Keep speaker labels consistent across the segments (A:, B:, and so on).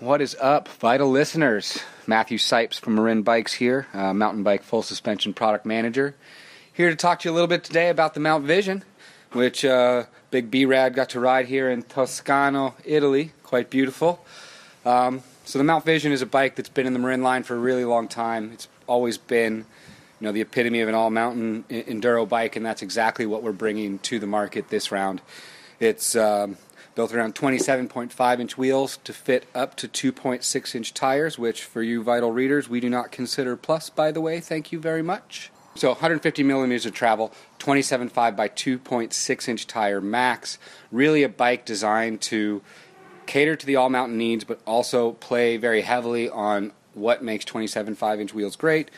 A: What is up, vital listeners? Matthew Sipes from Marin Bikes here, uh, mountain bike full suspension product manager. Here to talk to you a little bit today about the Mount Vision, which uh, Big B Rad got to ride here in Toscano, Italy. Quite beautiful. Um, so the Mount Vision is a bike that's been in the Marin line for a really long time. It's always been, you know, the epitome of an all-mountain enduro bike, and that's exactly what we're bringing to the market this round. It's um, built around 27.5 inch wheels to fit up to 2.6 inch tires, which for you vital readers, we do not consider plus, by the way. Thank you very much. So 150 millimeters of travel, 27.5 by 2.6 inch tire max. Really a bike designed to cater to the all mountain needs, but also play very heavily on what makes 27.5 inch wheels great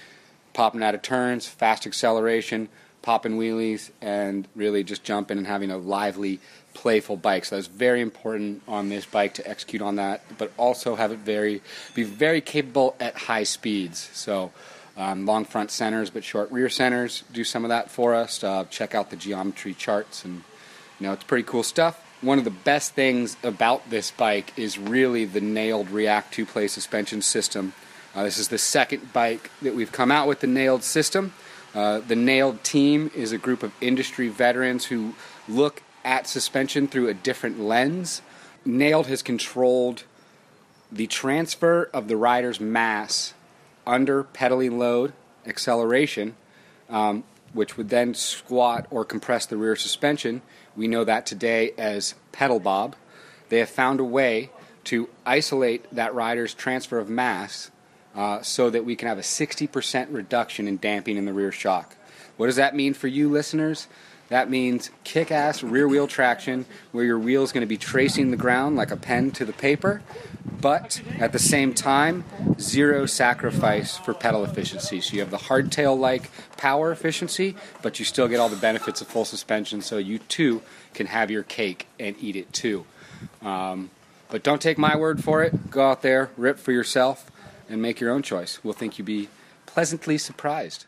A: popping out of turns, fast acceleration, popping wheelies, and really just jumping and having a lively playful bike. So that's very important on this bike to execute on that, but also have it very be very capable at high speeds. So um, long front centers but short rear centers do some of that for us. Uh, check out the geometry charts, and you know it's pretty cool stuff. One of the best things about this bike is really the Naild R3ACT two-play suspension system. Uh, this is the second bike that we've come out with the Naild system. Uh, the Naild team is a group of industry veterans who look at suspension through a different lens. Naild has controlled the transfer of the rider's mass under pedaling load, acceleration, um, which would then squat or compress the rear suspension. We know that today as pedal bob. They have found a way to isolate that rider's transfer of mass uh, so that we can have a 60% reduction in damping in the rear shock. What does that mean for you listeners? That means kick ass rear wheel traction where your wheel is going to be tracing the ground like a pen to the paper, but at the same time, zero sacrifice for pedal efficiency. So you have the hardtail like power efficiency, but you still get all the benefits of full suspension so you too can have your cake and eat it too. Um, but don't take my word for it. Go out there, rip for yourself, and make your own choice. We'll think you'll be pleasantly surprised.